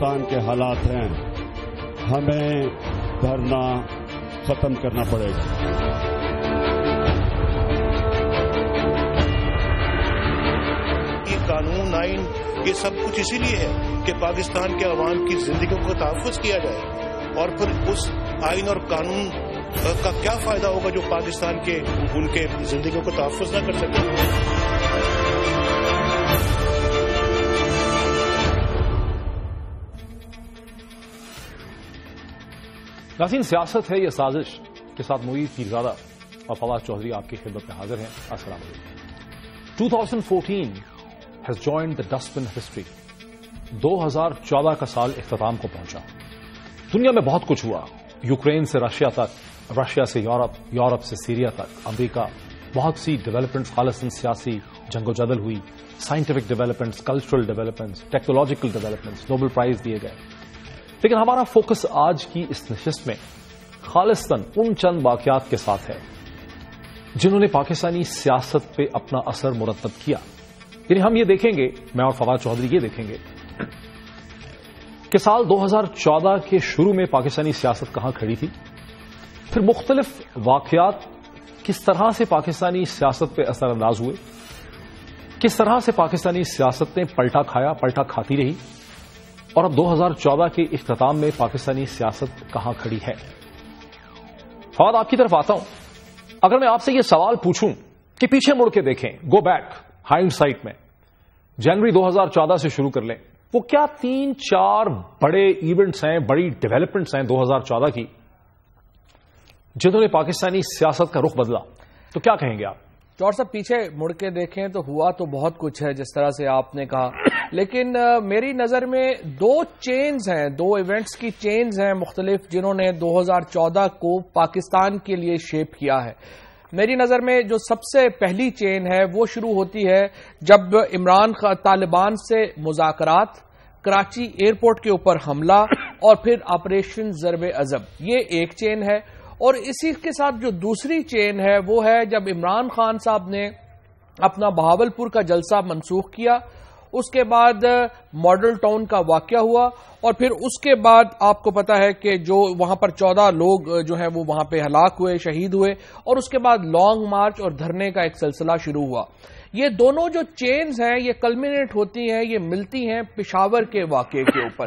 پاکستان کے حالات ہیں، ہمیں دھرنا ختم کرنا پڑے گا۔ قانون آئین، یہ سب کچھ اسی لیے ہے کہ پاکستان کے عوام کی زندگیوں کو تحفظ کیا جائے اور پھر اس آئین اور قانون کا کیا فائدہ ہوگا جو پاکستان کے، ان کے زندگیوں کو تحفظ نہ کر سکے۔ ناظرین سیاست ہے یہ سازش کے ساتھ معید پیرزادہ اور فواد چودھری آپ کی خدمت میں حاضر ہیں۔ السلام علیکم۔ 2014 has joined the dustbin history دو ہزار چودہ کا سال اختتام کو پہنچا۔ دنیا میں بہت کچھ ہوا۔ یوکرین سے رشیا تک، رشیا سے یورپ یورپ سے سیریا تک، امریکہ، بہت سی ڈیولپمنٹس خالصن سیاسی جنگ و جدل ہوئی۔ Scientific developments cultural developments technological developments Nobel prize دیے گئے۔ لیکن ہمارا فوکس آج کی اس نشست میں خالصتاً ان چند واقعات کے ساتھ ہے جنہوں نے پاکستانی سیاست پہ اپنا اثر مرتب کیا۔ یعنی ہم یہ دیکھیں گے، میں اور فواد چودھری یہ دیکھیں گے کہ سال دو ہزار چودہ کے شروع میں پاکستانی سیاست کہاں کھڑی تھی۔ پھر مختلف واقعات کس طرح سے پاکستانی سیاست پہ اثر انداز ہوئے، کس طرح سے پاکستانی سیاست نے پلٹا کھایا، پلٹا کھاتی رہی۔ اور اب دو ہزار چودہ کے اختتام میں پاکستانی سیاست کہاں کھڑی ہے؟ فواد، آپ کی طرف آتا ہوں۔ اگر میں آپ سے یہ سوال پوچھوں کہ پیچھے مڑ کے دیکھیں گو بیک ہائنڈ سائٹ میں، جنوری دو ہزار چودہ سے شروع کر لیں۔ وہ کیا تین چار بڑے ایونٹس ہیں، بڑی ڈیولپمنٹس ہیں دو ہزار چودہ کی، جنہوں نے پاکستانی سیاست کا رخ بدلا؟ تو کیا کہیں گے آپ؟ چور صاحب، پیچھے مڑ کے دیکھیں تو ہوا تو بہت کچھ ہے، جس طرح سے آپ نے کہا۔ لیکن میری نظر میں دو چینز ہیں، دو ایونٹس کی چینز ہیں مختلف جنہوں نے دو ہزار چودہ کو پاکستان کے لیے شیپ کیا ہے۔ میری نظر میں جو سب سے پہلی چین ہے، وہ شروع ہوتی ہے جب عمران طالبان سے مذاکرات، کراچی ایئرپورٹ کے اوپر حملہ اور پھر آپریشن ضرب ازب یہ ایک چین ہے۔ اور اسی کے ساتھ جو دوسری چین ہے، وہ ہے جب عمران خان صاحب نے اپنا بہاول پور کا جلسہ منسوخ کیا اس کے بعد ماڈل ٹاؤن کا واقعہ ہوا اور پھر اس کے بعد آپ کو پتا ہے کہ جو وہاں پر چودہ لوگ جو ہیں وہ وہاں پہ ہلاک ہوئے شہید ہوئے اور اس کے بعد لانگ مارچ اور دھرنے کا ایک سلسلہ شروع ہوا۔ یہ دونوں جو چینز ہیں یہ کلمینیٹ ہوتی ہیں یہ ملتی ہیں پشاور کے واقعے کے اوپر۔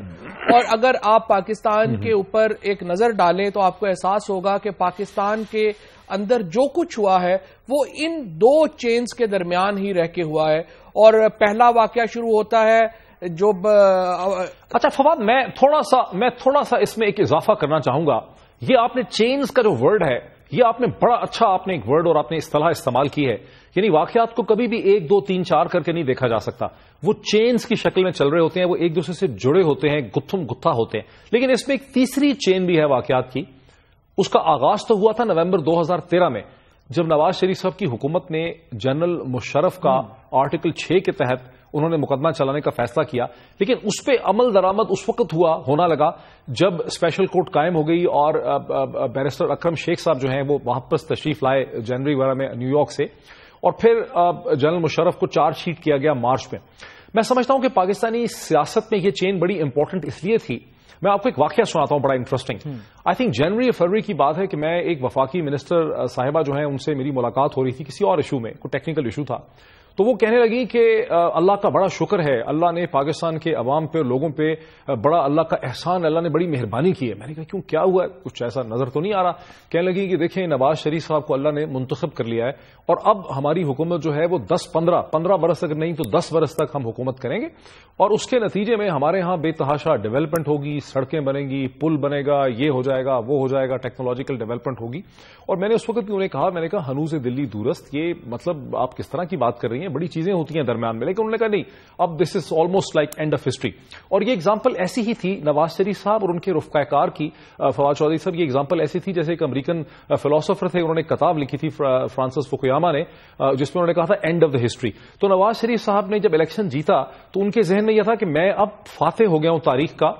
اور اگر آپ پاکستان کے اوپر ایک نظر ڈالیں تو آپ کو احساس ہوگا کہ پاکستان کے اندر جو کچھ ہوا ہے وہ ان دو چینز کے درمیان ہی رہ کے ہوا ہے۔ اور پہلا واقعہ شروع ہوتا ہے جو اچھا فواد، میں تھوڑا سا میں تھوڑا سا اس میں ایک اضافہ کرنا چاہوں گا۔ یہ آپ نے چینز کا جو ورڈ ہے، یہ آپ نے بڑا اچھا آپ نے ایک ورڈ اور آپ نے اصطلاح استعمال کی ہے۔ یعنی واقعات کو کبھی بھی ایک، دو، تین، چار کر کے نہیں دیکھا جا سکتا۔ وہ چینز کی شکل میں چل رہے ہوتے ہیں، وہ ایک دوسرے سے جڑے ہوتے ہیں، گتھم گتھا ہوتے ہیں۔ لیکن اس میں ایک تیسری چین بھی ہے واقعات کی۔ اس کا آغاز تو ہوا تھا نومبر دو ہزار تیرہ میں۔ جب نواز شریف صاحب کی حکومت نے جنرل مشرف کا آرٹیکل چھ کے تحت انہوں نے مقدمہ چلانے کا فیصلہ کیا لیکن اس پہ عمل درآمد اس وقت ہوا ہونا لگا جب اسپیشل کورٹ قائم ہو گئی اور بیرسٹر اکرم شیخ صاحب جو ہیں وہ واپس تشریف لائے جنوری وغیرہ میں نیو یارک سے۔ اور پھر جنرل مشرف کو چارج شیٹ کیا گیا مارچ میں۔ میں سمجھتا ہوں کہ پاکستانی سیاست میں یہ چین بڑی امپورٹنٹ اس لیے تھی میں آپ کو ایک واقعہ سناتا ہوں بڑا انٹرسٹنگ آئی تھنک جنوری یا فروری کی بات ہے کہ میں ایک وفاقی منسٹر صاحبہ جو ہیں ان سے میری ملاقات ہو رہی تھی کسی اور ایشو میں کوئی ٹیکنیکل ایشو تھا۔ تو وہ کہنے لگی کہ اللہ کا بڑا شکر ہے، اللہ نے پاکستان کے عوام پہ، لوگوں پہ بڑا اللہ کا احسان، اللہ نے بڑی مہربانی کی ہے۔ میں نے کہا، کیوں، کیا ہوا ہے؟ کچھ ایسا نظر تو نہیں آ رہا؟ کہنے لگی کہ، دیکھیں، نواز شریف صاحب کو اللہ نے منتخب کر لیا ہے اور اب ہماری حکومت جو ہے وہ دس پندرہ پندرہ برس تک نہیں تو دس برس تک ہم حکومت کریں گے۔ اور اس کے نتیجے میں ہمارے ہاں بے تحاشا ڈیولپمنٹ ہوگی، سڑکیں بنیں گی، پل بنے گا، یہ ہو جائے گا، وہ ہو جائے گا ٹیکنالوجیکل ڈیولپمنٹ ہوگی۔ اور میں نے اس وقت بھی انہیں کہا؟ میں نے کہا، ہنوز دلی دورست، یہ مطلب آپ کس طرح کی بات کر رہی ہیں؟ رہی ہیں، بڑی چیزیں ہوتی ہیں درمیان میں، لیکن انہوں نے کہا نہیں، اب this is almost like end of history اور یہ اگزامپل ایسی ہی تھی، نواز شریف صاحب اور ان کے رفقہ کار کی فواد چودھری صاحب، یہ اگزامپل ایسی تھی جیسے ایک امریکن فلاسفر تھے، انہوں نے کتاب لکھی تھی فرانسس فکویاما نے جس میں انہوں نے کہا تھا اینڈ آف دا ہسٹری تو نواز شریف صاحب نے جب الیکشن جیتا، تو ان کے ذہن میں یہ تھا کہ میں اب فاتح ہو گیا ہوں تاریخ کا،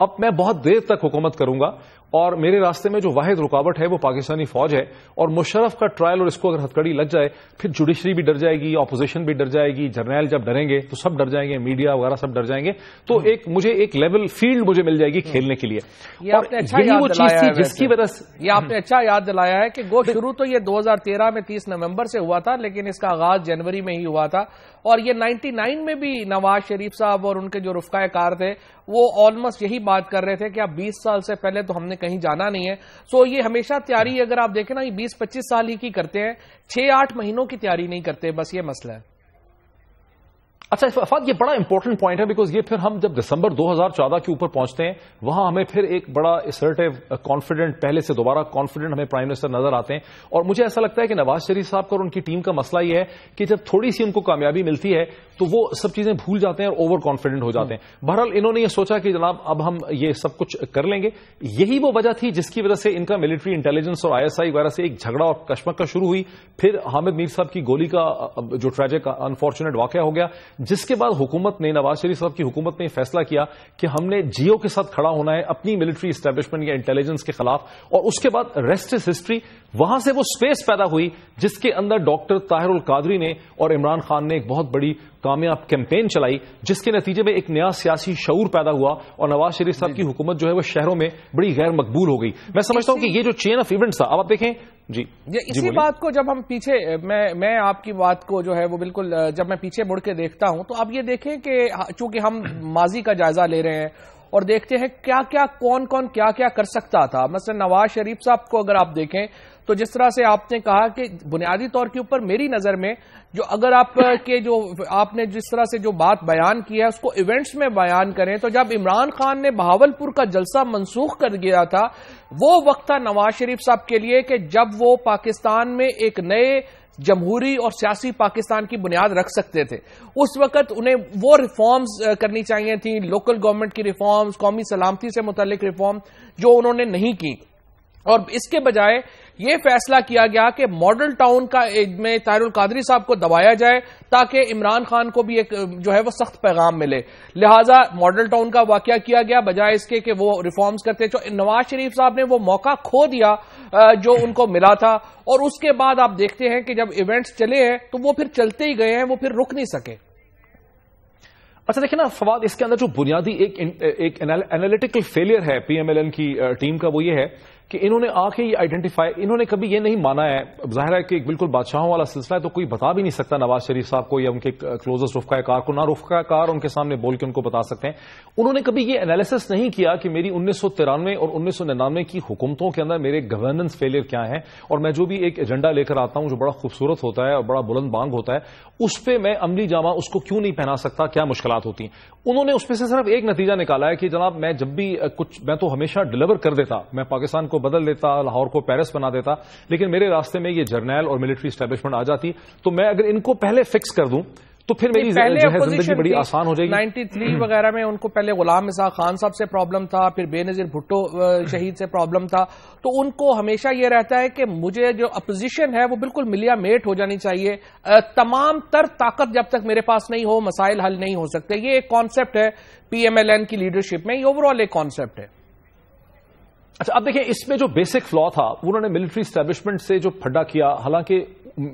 اب میں بہت دیر تک حکومت کروں گا اور میرے راستے میں جو واحد رکاوٹ ہے وہ پاکستانی فوج ہے اور مشرف کا ٹرائل اور اس کو اگر ہتکڑی لگ جائے پھر جوڈیشری بھی ڈر جائے گی اپوزیشن بھی ڈر جائے گی جرنیل جب ڈریں گے تو سب ڈر جائیں گے میڈیا وغیرہ سب ڈر جائیں گے۔ تو ایک مجھے ایک لیول فیلڈ مجھے مل جائے گی کھیلنے کے لیے۔ آپ نے اچھا یاد وہ چیز تھی جس کی۔ وجہ سے یہ آپ نے اچھا یاد دلایا ہے کہ گو شروع تو یہ دو ہزار تیرہ میں تیس نومبر سے ہوا تھا لیکن اس کا آغاز جنوری میں ہی ہوا تھا۔ اور یہ نائنٹی نائن میں بھی نواز شریف صاحب اور ان کے جو رفقہ کار تھے وہ آلموسٹ یہی بات کر رہے تھے کہ اب بیس سال سے پہلے تو ہم نے کہیں جانا نہیں ہے۔ سو یہ ہمیشہ تیاری اگر آپ دیکھیں نا، یہ بیس پچیس سال ہی کی کرتے ہیں۔ چھ آٹھ مہینوں کی تیاری نہیں کرتے، بس یہ مسئلہ ہے۔ اچھا افاد یہ بڑا امپورٹنٹ پوائنٹ ہے بیکاز یہ پھر ہم جب دسمبر دو ہزار چودہ کے اوپر پہنچتے ہیں، وہاں ہمیں پھر ایک بڑا اسرٹیو کانفیڈنٹ uh, پہلے سے دوبارہ کانفیڈنٹ ہمیں پرائم منسٹر نظر آتے ہیں۔ اور مجھے ایسا لگتا ہے کہ نواز شریف صاحب کا اور ان کی ٹیم کا مسئلہ یہ ہے کہ جب تھوڑی سی ان کو کامیابی ملتی ہے تو وہ سب چیزیں بھول جاتے ہیں اور اوور کانفیڈنٹ ہو جاتے ہیں۔ بہرحال انہوں نے یہ سوچا کہ جناب اب ہم یہ سب کچھ کر لیں گے۔ یہی وہ وجہ تھی جس کی وجہ سے ان کا ملٹری انٹیلیجنس اور آئی ایس آئی وغیرہ سے ایک جھگڑا اور کشمکش شروع ہوئی۔ پھر حامد میر صاحب کی گولی کا جو ٹریجک انفارچونیٹ واقعہ ہو گیا جس کے بعد حکومت نے نواز شریف صاحب کی حکومت نے فیصلہ کیا کہ ہم نے جیو کے ساتھ کھڑا ہونا ہے اپنی ملٹری اسٹیبلشمنٹ یا انٹیلیجنس کے خلاف۔ اور اس کے بعد ریسٹ از ہسٹری وہاں سے وہ سپیس پیدا ہوئی جس کے اندر ڈاکٹر طاہر القادری نے اور عمران خان نے ایک بہت بڑی کامیاب کیمپین چلائی جس کے نتیجے میں ایک نیا سیاسی شعور پیدا ہوا اور نواز شریف صاحب کی حکومت جو ہے وہ شہروں میں بڑی غیر مقبول ہو گئی۔ میں سمجھتا ہوں کہ یہ جو چین آف ایونٹس تھا اب آپ دیکھیں۔ جی جی اسی۔ بات کو جب ہم پیچھے میں میں آپ کی بات کو جو ہے وہ بالکل جب میں پیچھے مڑ کے دیکھتا ہوں تو اب یہ دیکھیں کہ چونکہ ہم ماضی کا جائزہ لے رہے ہیں اور دیکھتے ہیں کیا کیا کون کون کیا کیا کر سکتا تھا۔ مثلا نواز شریف صاحب کو اگر آپ دیکھیں تو جس طرح سے آپ نے کہا کہ بنیادی طور کے اوپر میری نظر میں جو اگر آپ کے جو آپ نے جس طرح سے جو بات بیان کی ہے اس کو ایونٹس میں بیان کریں تو جب عمران خان نے بہاولپور کا جلسہ منسوخ کر گیا تھا، وہ وقت تھا نواز شریف صاحب کے لیے کہ جب وہ پاکستان میں ایک نئے جمہوری اور سیاسی پاکستان کی بنیاد رکھ سکتے تھے۔ اس وقت انہیں وہ ریفارمز کرنی چاہیے تھیں لوکل گورنمنٹ کی ریفارمز قومی سلامتی سے متعلق ریفارم جو انہوں نے نہیں کی۔ اور اس کے بجائے یہ فیصلہ کیا گیا کہ ماڈل ٹاؤن کا میں طاہر القادری صاحب کو دبایا جائے تاکہ عمران خان کو بھی ایک جو ہے وہ سخت پیغام ملے۔ لہٰذا ماڈل ٹاؤن کا واقعہ کیا گیا، بجائے اس کے کہ وہ ریفارمز کرتے جو نواز شریف صاحب نے وہ موقع کھو دیا جو ان کو ملا تھا۔ اور اس کے بعد آپ دیکھتے ہیں کہ جب ایونٹس چلے ہیں تو وہ پھر چلتے ہی گئے ہیں، وہ پھر رک نہیں سکے۔ اچھا دیکھیں نا فواد اس کے اندر جو بنیادی ایک انالیٹیکل فیلئر ہے پی ایم ایل این کی ٹیم کا وہ یہ ہے کہ انہوں نے آ کے یہ آئیڈینٹیفائی انہوں نے کبھی یہ نہیں مانا ہے. ظاہر ہے کہ بالکل بادشاہوں والا سلسلہ ہے تو کوئی بتا بھی نہیں سکتا نواز شریف صاحب کو یا ان کے کلوزسٹ رفقہ کار کو. نہ رفقہ کار ان کے سامنے بول کے ان کو بتا سکتے ہیں. انہوں نے کبھی یہ انالیسس نہیں کیا کہ میری انیس سو ترانوے اور انیس سو ننانوے کی حکومتوں کے اندر میرے گورننس فیلئر کیا ہیں؟ اور میں جو بھی ایک ایجنڈا لے کر آتا ہوں جو بڑا خوبصورت ہوتا ہے اور بڑا بلند بانگ ہوتا ہے، اس پہ میں عملی جامع اس کو کیوں نہیں پہنا سکتا؟ کیا مشکلات ہوتی ہیں؟ انہوں نے اس پہ سے صرف ایک نتیجہ نکالا ہے کہ جناب میں جب بھی کچھ میں تو ہمیشہ ڈلیور کر دیتا، میں پاکستان کو بدل دیتا لاہور کو پیرس بنا دیتا۔ لیکن میرے راستے میں یہ جرنیل اور ملٹری اسٹیبلشمنٹ آ جاتی۔ تو میں اگر ان کو پہلے فکس کر دوں تو پھر میری زندگی بڑی آسان ہو جائے گی۔ نائنٹی تھری وغیرہ میں ان کو پہلے غلام مساق خان صاحب سے پرابلم تھا پھر بے نظیر بھٹو شہید سے پرابلم تھا۔ تو ان کو ہمیشہ یہ رہتا ہے کہ مجھے جو اپوزیشن ہے وہ بالکل ملیا میٹ ہو جانی چاہیے۔ تمام تر طاقت جب تک میرے پاس نہیں ہو مسائل حل نہیں ہو سکتے۔ یہ ایک کانسیپٹ ہے پی ایم ایل این کی لیڈرشپ میں یہ اوور آل ایک کانسیپٹ ہے۔ اچھا اب دیکھیں، اس میں جو بیسک فلا تھا انہوں نے ملٹری اسٹیبلشمنٹ سے جو پھڈا کیا، حالانکہ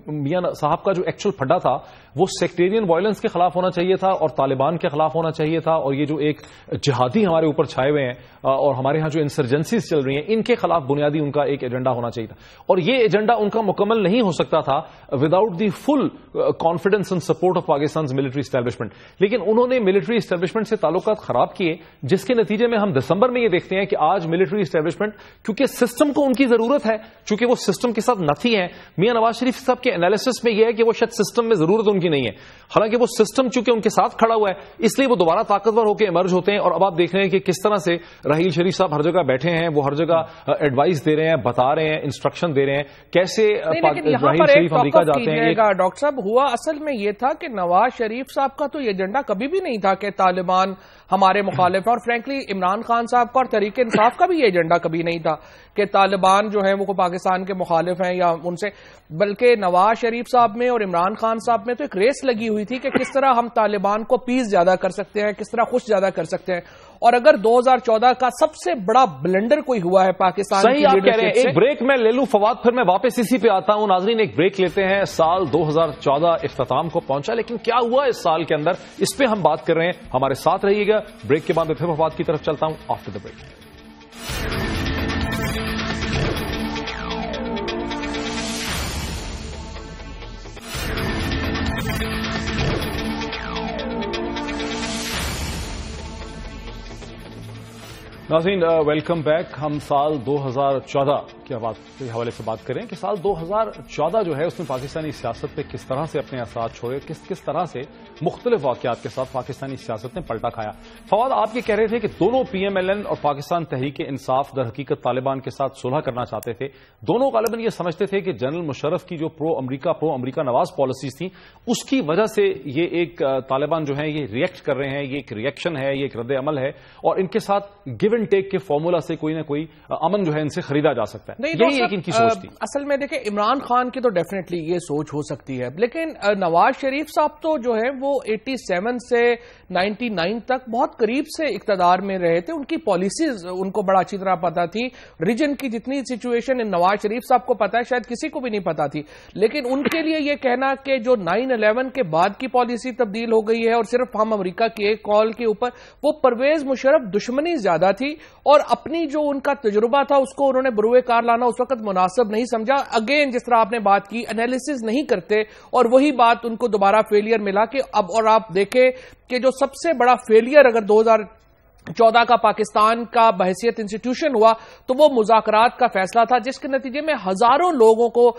میاں صاحب کا جو ایکچوئل پھڈا تھا، وہ سیکٹیرین وائلنس کے خلاف ہونا چاہیے تھا اور طالبان کے خلاف ہونا چاہیے تھا اور یہ جو ایک جہادی ہمارے اوپر چھائے ہوئے ہیں اور ہمارے ہاں جو انسرجنسیز چل رہی ہیں، ان کے خلاف بنیادی ان کا ایک ایجنڈا ہونا چاہیے تھا۔ اور یہ ایجنڈا ان کا مکمل نہیں ہو سکتا تھا without the full confidence and support of Pakistan military establishment لیکن انہوں نے ملٹری اسٹیبلشمنٹ سے تعلقات خراب کیے، جس کے نتیجے میں ہم دسمبر میں یہ دیکھتے ہیں کہ آج ملٹری اسٹیبلشمنٹ کیونکہ سسٹم کو ان کی ضرورت ہے، چونکہ وہ سسٹم کے ساتھ نتھی ہے میاں نواز شریف صاحب کے انالیسس میں یہ ہے کہ وہ شاید سسٹم میں ضرورت ان کی نہیں ہے۔ حالانکہ وہ سسٹم چونکہ ان کے ساتھ کھڑا ہوا ہے، اس لیے وہ دوبارہ طاقتور ہو کے ایمرج ہوتے ہیں۔ اور اب آپ دیکھ رہے ہیں کہ کس طرح سے راہیل شریف صاحب ہر جگہ بیٹھے ہیں وہ ہر جگہ ایڈوائز دے رہے ہیں بتا رہے ہیں انسٹرکشن دے رہے ہیں۔ کیسے راہیل شریف امریکہ جاتے ہیں ڈاکٹر صاحب ہوا اصل میں یہ تھا کہ نواز شریف صاحب کا تو یہ ایجنڈا کبھی بھی نہیں تھا کہ طالبان ہمارے مخالف ہیں اور فرینکلی عمران خان صاحب کا اور تحریک انصاف کا بھی یہ ایجنڈا کبھی نہیں تھا کہ طالبان جو ہیں وہ پاکستان کے مخالف ہیں یا ان سے۔ بلکہ نواز شریف صاحب میں اور عمران خان صاحب میں تو ایک ریس لگی ہوئی تھی کہ کس طرح ہم طالبان کو پیس زیادہ کر سکتے ہیں کس طرح خوش زیادہ کر سکتے ہیں۔ اور اگر دو ہزار چودہ کا سب سے بڑا بلنڈر کوئی ہوا ہے پاکستان صحیح آپ کہہ رہے ہیں ایک بریک میں لے لوں فواد پھر میں واپس اسی پہ آتا ہوں۔ ناظرین ایک بریک لیتے ہیں۔ سال دو ہزار چودہ اختتام کو پہنچا لیکن کیا ہوا اس سال کے اندر؟ اس پہ ہم بات کر رہے ہیں۔ ہمارے ساتھ رہیے گا۔ بریک کے بعد میں پھر فواد کی طرف چلتا ہوں۔ آفٹر دا بریک ناظرین ویلکم بیک ہم سال دو ہزار چودہ کے حوالے سے بات کریں کہ سال دو ہزار چودہ جو ہے، اس میں پاکستانی سیاست پہ کس طرح سے اپنے اثرات چھوڑے کس کس طرح سے مختلف واقعات کے ساتھ پاکستانی سیاست نے پلٹا کھایا۔ فواد، آپ یہ کہہ رہے تھے کہ دونوں پی ایم ایل این اور پاکستان تحریک انصاف در حقیقت طالبان کے ساتھ صلح کرنا چاہتے تھے۔ دونوں غالباً یہ سمجھتے تھے کہ جنرل مشرف کی جو پرو امریکہ پرو امریکہ نواز پالیسیز تھیں، اس کی وجہ سے یہ ایک طالبان جو ہیں، یہ ریئیکٹ کر رہے ہیں، یہ ایک ریئیکشن ہے، یہ ایک رد عمل ہے اور ان کے ساتھ گیو اینڈ ٹیک کے فارمولا سے کوئی نہ کوئی امن جو ہے ان سے خریدا جا سکتا ہے۔ یہی ایک ان کی سوچ تھی۔ اصل میں دیکھیں عمران خان کی تو ڈیفینیٹلی یہ سوچ ہو سکتی ہے۔ لیکن نواز شریف صاحب تو جو ہے وہ ایٹی سیون سے نائنٹی نائن تک بہت قریب سے اقتدار میں رہے تھے۔ ان کی پالیسیز ان کو بڑا اچھی طرح پتا تھی۔ ریجن کی جتنی سچویشن نواز شریف صاحب کو پتا ہے شاید کسی کو بھی نہیں پتا تھی۔ لیکن ان کے لیے یہ کہنا کہ جو نائن الیون کے بعد کی پالیسی تبدیل ہو گئی ہے اور صرف ہم امریکہ کی ایک کال کے اوپر وہ پرویز مشرف دشمنی زیادہ تھی۔ اور اپنی جو ان کا تجربہ تھا، اس کو انہوں نے بروئے کار لانا اس وقت مناسب نہیں سمجھا۔ اگین جس طرح آپ نے بات کی انالیسز نہیں کرتے اور وہی بات ان کو دوبارہ فیلئر ملا کہ اب اور آپ دیکھیں کہ جو سب سے بڑا فیلئر اگر دو ہزار چودہ کا پاکستان کا بحثیت انسٹیٹیوشن ہوا تو وہ مذاکرات کا فیصلہ تھا جس کے نتیجے میں ہزاروں لوگوں کو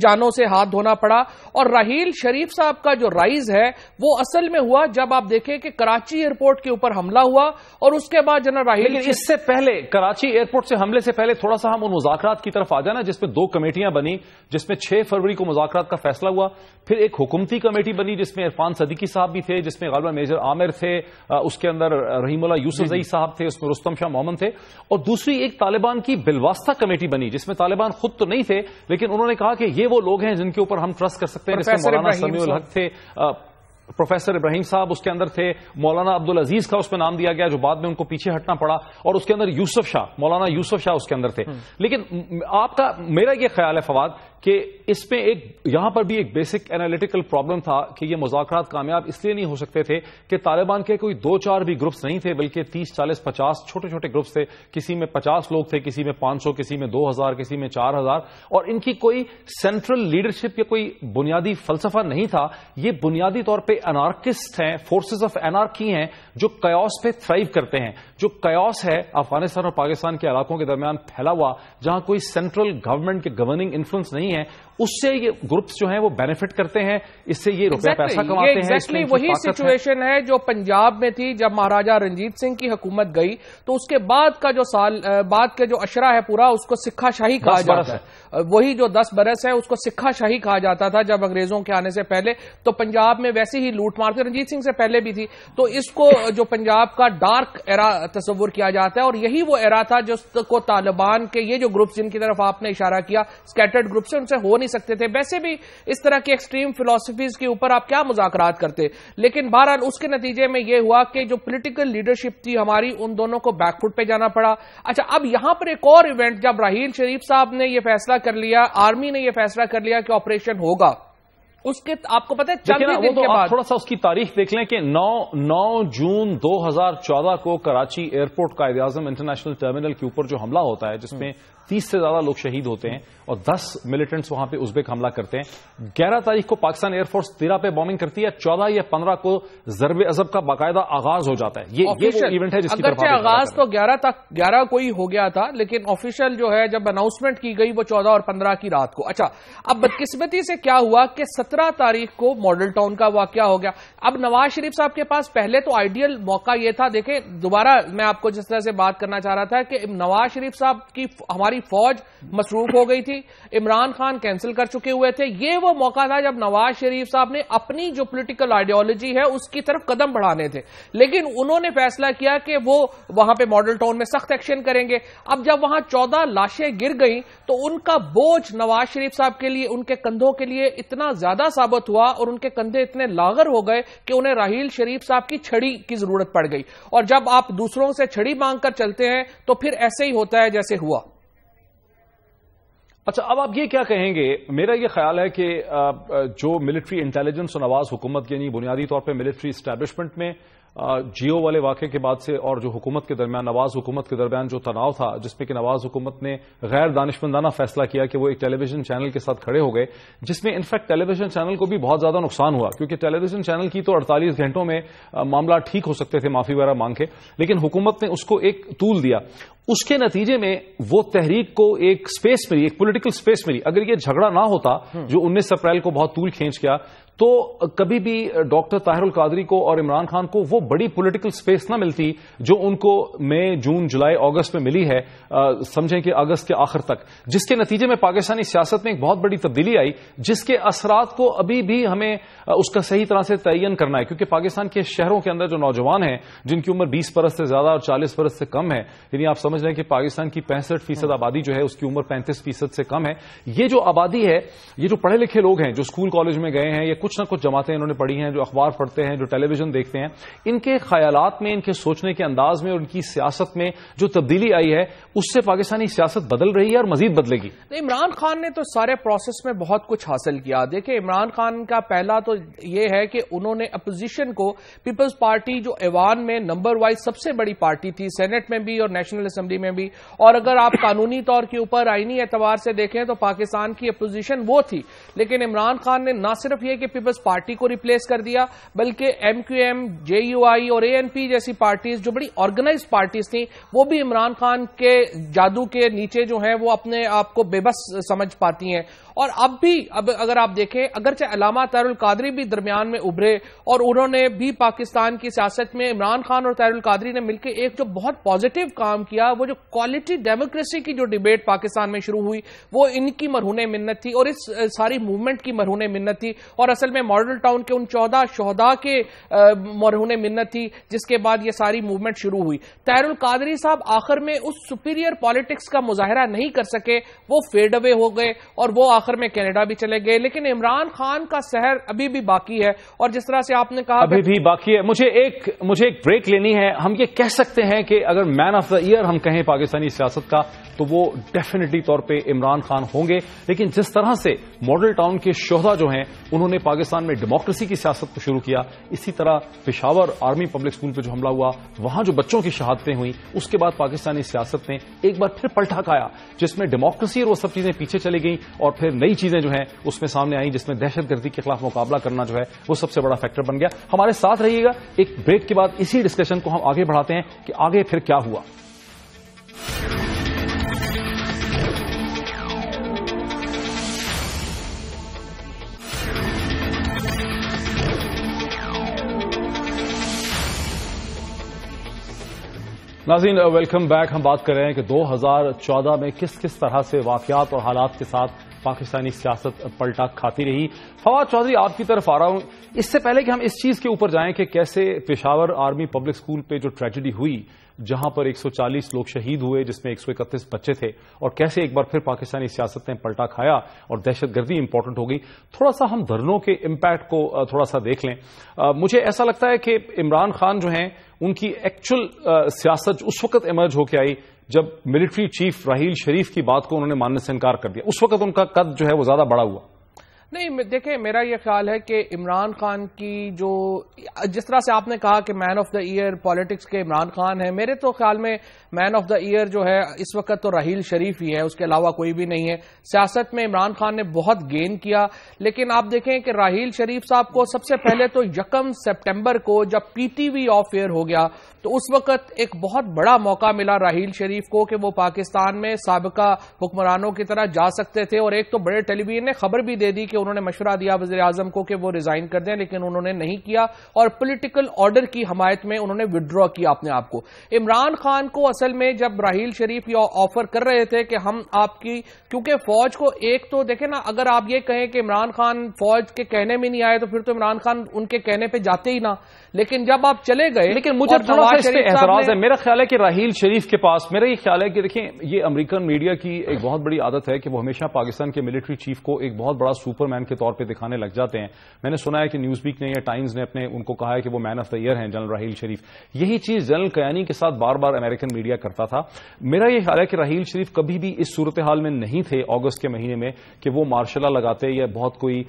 جانوں سے ہاتھ دھونا پڑا۔ اور راہیل شریف صاحب کا جو رائز ہے وہ اصل میں ہوا جب آپ دیکھیں کہ کراچی ایئرپورٹ کے اوپر حملہ ہوا اور اس کے بعد جنرل راہیل لیکن اس سے پہلے کراچی ایئرپورٹ سے حملے سے پہلے تھوڑا سا ہم ان مذاکرات کی طرف آ جانا جس میں دو کمیٹیاں بنی جس میں چھ فروری کو مذاکرات کا فیصلہ ہوا پھر ایک حکومتی کمیٹی بنی جس میں عرفان صدیقی صاحب بھی تھے جس میں غالبا میجر عامر تھے اس کے اندر رحیم اللہ یوسف زئی صاحب تھے اس میں رستم شاہ محمد تھے۔ اور دوسری ایک طالبان کی بلواسطہ کمیٹی بنی جس میں طالبان خود تو نہیں تھے لیکن انہوں نے کہا کہ یہ وہ لوگ ہیں جن کے اوپر ہم ٹرسٹ کر سکتے ہیں جس میں مولانا سمیع الحق تھے پروفیسر ابراہیم صاحب اس کے اندر تھے مولانا عبد العزیز کا اس میں نام دیا گیا جو بعد میں ان کو پیچھے ہٹنا پڑا اور اس کے اندر یوسف شاہ مولانا یوسف شاہ اس کے اندر تھے۔ لیکن آپ کا میرا یہ خیال ہے فواد کہ اس میں ایک یہاں پر بھی ایک بیسک اینالیٹیکل پرابلم تھا کہ یہ مذاکرات کامیاب اس لیے نہیں ہو سکتے تھے کہ طالبان کے کوئی دو چار بھی گروپس نہیں تھے، بلکہ تیس، چالیس، پچاس چھوٹے چھوٹے گروپس تھے۔ کسی میں پچاس لوگ تھے، کسی میں پانچ سو، کسی میں دو ہزار، کسی میں چار ہزار۔ اور ان کی کوئی سینٹرل لیڈرشپ یا کوئی بنیادی فلسفہ نہیں تھا۔ یہ بنیادی طور پہ انارکسٹ ہیں فورسز آف انارکی ہیں، جو قیوس پہ تھرائیو کرتے ہیں۔ جو قیوس ہے افغانستان اور پاکستان کے علاقوں کے درمیان پھیلا ہوا، جہاں کوئی سینٹرل گورنمنٹ کے گورننگ انفلوئنس نہیں ہے اس سے یہ گروپس جو ہیں وہ بینیفٹ کرتے ہیں اس سے یہ روپے پیسہ کماتے ہیں وہی سچویشن ہے۔ جو پنجاب میں تھی جب مہاراجا رنجیت سنگھ کی حکومت گئی۔ تو اس کے بعد کا جو سال بعد کا جو اشرا ہے پورا اس کو سکھا شاہی کہا جاتا ہے۔ وہی جو دس برس ہے اس کو سکھا شاہی کہا جاتا تھا جب انگریزوں کے آنے سے پہلے۔ تو پنجاب میں ویسی ہی لوٹ مار تھی۔ رنجیت سنگھ سے پہلے بھی تھی۔ تو اس کو جو پنجاب کا ڈارک ایرا تصور کیا جاتا ہے اور یہی وہ ایرا تھا جس کو طالبان کے یہ جو گروپس جن کی طرف آپ نے اشارہ کیا اسکیٹرڈ گروپ سے ان سے ہو نہیں سکتے تھے۔ ویسے بھی اس طرح کی ایکسٹریم فلسفیز کے اوپر آپ کیا مذاکرات کرتے؟ لیکن بہرحال اس کے نتیجے میں یہ ہوا کہ جو پولیٹیکل لیڈرشپ تھی ہماری، ان دونوں کو بیک فٹ پہ جانا پڑا۔ اچھا اب یہاں پر ایک اور ایونٹ جب راہیل شریف صاحب نے یہ فیصلہ کر لیا آرمی نے یہ فیصلہ کر لیا کہ آپریشن ہوگا۔ اس کے آپ کو پتا ہے تھوڑا سا اس کی تاریخ دیکھ لیں کہ نو نو جون دو ہزار چودہ کو کراچی ایئرپورٹ کا اعظم انٹرنیشنل ٹرمینل کے اوپر جو حملہ ہوتا ہے جس میں تیس سے زیادہ لوگ شہید ہوتے ہیں اور دس ملیٹنٹس وہاں پہ ازبیک حملہ کرتے ہیں۔ گیارہ تاریخ کو پاکستان ایئر فورس تیرہ پہ بامنگ کرتی ہے چودہ یا پندرہ کو ضرب ازب کا باقاعدہ آغاز ہو جاتا ہے۔ یہ ایونٹ ہے جس کی اگرچہ آغاز تو گیارہ تک گیارہ کو ہی ہو گیا تھا لیکن آفیشل جو ہے جب اناؤنسمنٹ کی گئی وہ چودہ اور پندرہ کی رات کو۔ اچھا اب بدقسمتی سے کیا ہوا کہ سترہ تاریخ کو ماڈل ٹاؤن کا واقعہ ہو گیا۔ اب نواز شریف صاحب کے پاس پہلے تو آئیڈیل موقع یہ تھا۔ دیکھیں، دوبارہ میں آپ کو جس طرح سے بات کرنا چاہ رہا تھا کہ نواز شریف صاحب کی ہماری فوج مصروف ہو گئی تھی، عمران خان کینسل کر چکے ہوئے تھے۔ یہ وہ موقع تھا جب نواز شریف صاحب نے اپنی جو پولیٹیکل آئیڈیالوجی ہے، اس کی طرف قدم بڑھانے تھے۔ لیکن انہوں نے فیصلہ کیا کہ وہ وہاں پہ ماڈل ٹاؤن میں سخت ایکشن کریں گے۔ اب جب وہاں چودہ لاشیں گر گئیں، تو ان کا بوجھ نواز شریف صاحب کے لیے، ان کے کندھوں کے لیے اتنا زیادہ زیادہ ثابت ہوا اور ان کے کندھے اتنے لاغر ہو گئے کہ انہیں راہیل شریف صاحب کی چھڑی کی ضرورت پڑ گئی۔ اور جب آپ دوسروں سے چھڑی مانگ کر چلتے ہیں تو پھر ایسے ہی ہوتا ہے جیسے ہوا۔ اچھا اب آپ یہ کیا کہیں گے؟ میرا یہ خیال ہے کہ جو ملٹری انٹیلیجنس و نواز حکومت یعنی بنیادی طور پہ ملٹری اسٹیبلشمنٹ میں جیو والے واقعے کے بعد سے اور جو حکومت کے درمیان نواز حکومت کے درمیان جو تناؤ تھا جس میں کہ نواز حکومت نے غیر دانشمندانہ فیصلہ کیا کہ وہ ایک ٹیلی ویژن چینل کے ساتھ کھڑے ہو گئے جس میں انفیکٹ ٹیلی ویژن چینل کو بھی بہت زیادہ نقصان ہوا کیونکہ ٹیلی ویژن چینل کی تو اڑتالیس گھنٹوں میں معاملہ ٹھیک ہو سکتے تھے معافی وغیرہ مانگ کے لیکن حکومت نے اس کو ایک طول دیا۔ اس کے نتیجے میں وہ تحریک کو ایک سپیس ملی ایک پولیٹیکل سپیس ملی۔ اگر یہ جھگڑا نہ ہوتا جو انیس اپریل کو بہت طول کھینچ گیا تو کبھی بھی ڈاکٹر طاہر القادری کو اور عمران خان کو وہ بڑی پولیٹیکل سپیس نہ ملتی جو ان کو مئی جون جولائی اگست میں ملی ہے سمجھیں کہ اگست کے آخر تک۔ جس کے نتیجے میں پاکستانی سیاست میں ایک بہت بڑی تبدیلی آئی جس کے اثرات کو ابھی بھی ہمیں اس کا صحیح طرح سے تعین کرنا ہے۔ کیونکہ پاکستان کے شہروں کے اندر جو نوجوان ہیں جن کی عمر بیس برس سے زیادہ اور چالیس برس سے کم ہے یعنی آپ سمجھ رہے ہیں کہ پاکستان کی پینسٹھ فیصد آبادی جو ہے اس کی عمر پینتیس فیصد سے کم ہے۔ یہ جو آبادی ہے یہ جو پڑھے لکھے لوگ ہیں جو اسکول کالج میں گئے ہیں یا کچھ نہ کچھ جماعتیں انہوں نے پڑھی ہیں، جو اخبار پڑھتے ہیں، جو ٹیلی ویژن دیکھتے ہیں۔ ان کے خیالات میں، ان کے سوچنے کے انداز میں اور ان کی سیاست میں جو تبدیلی آئی ہے، اس سے پاکستانی سیاست بدل رہی ہے اور مزید بدلے گی۔ عمران خان نے تو سارے پروسیس میں بہت کچھ حاصل کیا۔ دیکھیں، عمران خان کا پہلا تو یہ ہے کہ انہوں نے اپوزیشن کو پیپلز پارٹی جو ایوان میں نمبر وائز سب سے بڑی پارٹی تھی سینٹ میں بھی اور نیشنل اسمبلی میں بھی۔ اور اگر آپ قانونی طور کے اوپر آئینی اعتبار سے دیکھیں تو پاکستان کی اپوزیشن وہ تھی۔ لیکن عمران خان نے نہ صرف یہ کہ پیپلز پارٹی کو ریپلیس کر دیا، بلکہ M Q M J U I اور اے این پی جیسی پارٹیز جو بڑی آرگنائز پارٹیز تھیں، وہ بھی عمران خان کے جادو کے نیچے جو ہیں، وہ اپنے آپ کو بے بس سمجھ پاتی ہیں۔ اور اب بھی، اب اگر آپ دیکھیں، اگرچہ علامہ تیر القادری بھی درمیان میں ابھرے اور انہوں نے بھی پاکستان کی سیاست میں عمران خان اور تیر القادری نے مل کے ایک جو بہت پازیٹو کام کیا، وہ جو کوالٹی ڈیموکریسی کی جو ڈیبیٹ پاکستان میں شروع ہوئی، وہ ان کی مرہون منت تھی اور اس ساری موومنٹ کی مرہون منت تھی اور اصل میں ماڈل ٹاؤن کے ان چودہ شہدا کے مرہون منت تھی، جس کے بعد یہ ساری موومنٹ شروع ہوئی۔ تیر القادری صاحب آخر میں اس سپیریئر پالیٹکس کا مظاہرہ نہیں کر سکے، وہ فیڈ اوے ہو گئے اور وہ آخر آخر میں کینیڈا بھی چلے گئے لیکن عمران خان کا سہر ابھی بھی باقی ہے۔ اور جس طرح سے آپ نے کہا ابھی بھی باقی ہے۔ مجھے ایک مجھے ایک بریک لینی ہے۔ ہم یہ کہہ سکتے ہیں کہ اگر مین آف دا ایئر ہم کہیں پاکستانی سیاست کا تو وہ ڈیفینیٹلی طور پہ عمران خان ہوں گے۔ لیکن جس طرح سے ماڈل ٹاؤن کے شہدا جو ہیں، انہوں نے پاکستان میں ڈیموکریسی کی سیاست کو شروع کیا، اسی طرح پشاور آرمی پبلک اسکول پہ جو حملہ ہوا، وہاں جو بچوں کی شہادتیں ہوئیں، اس کے بعد پاکستانی سیاست نے ایک بار پھر پلٹا کھایا، جس میں ڈیموکریسی اور وہ سب چیزیں پیچھے چلی گئیں اور پھر نئی چیزیں جو ہیں، اس میں سامنے آئیں، جس میں دہشت گردی کے خلاف مقابلہ کرنا جو ہے، وہ سب سے بڑا فیکٹر بن گیا۔ ہمارے ساتھ رہیے گا۔ ایک بریک کے بعد اسی ڈسکشن کو ہم آگے بڑھاتے ہیں کہ آگے پھر کیا ہوا۔ ناظرین، ویلکم بیک. ہم بات کر رہے ہیں کہ دو ہزار چودہ میں کس کس طرح سے واقعات اور حالات کے ساتھ پاکستانی سیاست پلٹا کھاتی رہی۔ فواد چودھری، آپ کی طرف آ رہا ہوں۔ اس سے پہلے کہ ہم اس چیز کے اوپر جائیں کہ کیسے پشاور آرمی پبلک اسکول پہ جو ٹریجڈی ہوئی، جہاں پر ایک سو چالیس لوگ شہید ہوئے، جس میں ایک سو اکتیس بچے تھے، اور کیسے ایک بار پھر پاکستانی سیاست نے پلٹا کھایا اور دہشت گردی امپورٹنٹ ہو گئی۔ تھوڑا سا ہم دھرنوں کے امپیکٹ کو تھوڑا سا دیکھ لیں۔ مجھے ایسا لگتا ہے کہ عمران خان جو ہیں، ان کی ایکچوئل سیاست اس وقت ایمرج ہو کے آئی جب ملٹری چیف راہیل شریف کی بات کو انہوں نے ماننے سے انکار کر دیا، اس وقت ان کا قد جو ہے وہ زیادہ بڑا ہوا۔ نہیں دیکھیں، میرا یہ خیال ہے کہ عمران خان کی جو جس طرح سے آپ نے کہا کہ man of the year politics کے عمران خان ہے میرے تو خیال میں مین آف دا ایئر جو ہے، اس وقت تو راہیل شریف ہی ہے اس کے علاوہ کوئی بھی نہیں ہے۔ سیاست میں عمران خان نے بہت گین کیا، لیکن آپ دیکھیں کہ راہیل شریف صاحب کو سب سے پہلے تو یکم سپٹمبر کو جب P T V off air ہو گیا تو اس وقت ایک بہت بڑا موقع ملا راہیل شریف کو کہ وہ پاکستان میں سابقہ حکمرانوں کی طرح جا سکتے تھے اور ایک تو بڑے ٹیلی ویژن نے خبر بھی دے دی کہ انہوں نے مشورہ دیا وزیر اعظم کو کہ وہ ریزائن کر دیں لیکن انہوں نے نہیں کیا اور پولیٹیکل آرڈر کی حمایت میں انہوں نے وڈرا کیا اپنے آپ کو۔ عمران خان کو اصل میں جب راہیل شریف یہ آفر کر رہے تھے کہ ہم آپ کی کیونکہ فوج کو ایک تو دیکھیں نا اگر آپ یہ کہیں کہ عمران خان فوج کے کہنے میں نہیں آئے تو پھر تو عمران خان ان کے کہنے پہ جاتے ہی نہ۔ لیکن جب آپ چلے گئے لیکن مجھے تھوڑا سا اعتراض ہے۔ میرا خیال ہے کہ راہیل شریف کے پاس میرا یہ خیال ہے کہ دیکھیں یہ امریکن میڈیا کی ایک بہت بڑی عادت ہے کہ وہ ہمیشہ پاکستان کے ملٹری چیف کو ایک بہت بڑا سپر مین کے طور پہ دکھانے لگ جاتے ہیں۔ میں نے سنا ہے کہ نیوز ویک نے یا ٹائمز نے اپنے ان کو کہا ہے کہ وہ مین آف دا ایئر ہیں جنرل راہیل شریف۔ یہی چیز جنرل قیانی کے ساتھ بار بار امریکن میڈیا کرتا تھا۔ میرا یہ خیال ہے کہ راہیل شریف کبھی بھی اس صورتحال میں نہیں تھے اگست کے مہینے میں کہ وہ مارشل لگاتے یا بہت کوئی